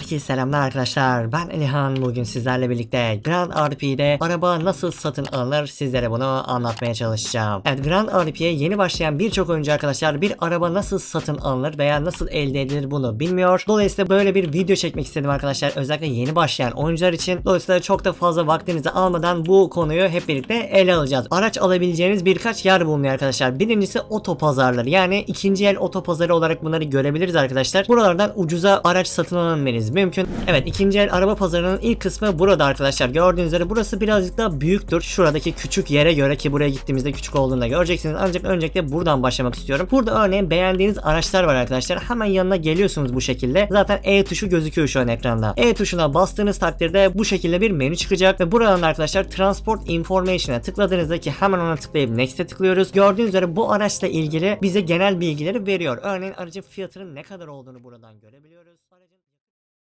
Herkese selamlar arkadaşlar. Ben Elihan. Bugün sizlerle birlikte Grand RP'de araba nasıl satın alınır sizlere bunu anlatmaya çalışacağım. Evet Grand RP'ye yeni başlayan birçok oyuncu arkadaşlar bir araba nasıl satın alınır veya nasıl elde edilir bunu bilmiyor. Dolayısıyla böyle bir video çekmek istedim arkadaşlar. Özellikle yeni başlayan oyuncular için. Dolayısıyla çok da fazla vaktinizi almadan bu konuyu hep birlikte ele alacağız. Araç alabileceğiniz birkaç yer bulunuyor arkadaşlar. Birincisi otopazarları yani ikinci el otopazarı olarak bunları görebiliriz arkadaşlar. Buralardan ucuza araç satın mümkün. Evet ikinci el araba pazarının ilk kısmı burada arkadaşlar. Gördüğünüz üzere burası birazcık daha büyüktür. Şuradaki küçük yere göre ki buraya gittiğimizde küçük olduğunu da göreceksiniz. Ancak öncelikle buradan başlamak istiyorum. Burada örneğin beğendiğiniz araçlar var arkadaşlar. Hemen yanına geliyorsunuz bu şekilde. Zaten E tuşu gözüküyor şu an ekranda. E tuşuna bastığınız takdirde bu şekilde bir menü çıkacak ve buradan arkadaşlar Transport Information'a tıkladığınızda ki hemen ona tıklayıp Next'e tıklıyoruz. Gördüğünüz üzere bu araçla ilgili bize genel bilgileri veriyor. Örneğin aracın fiyatının ne kadar olduğunu buradan görebiliyoruz.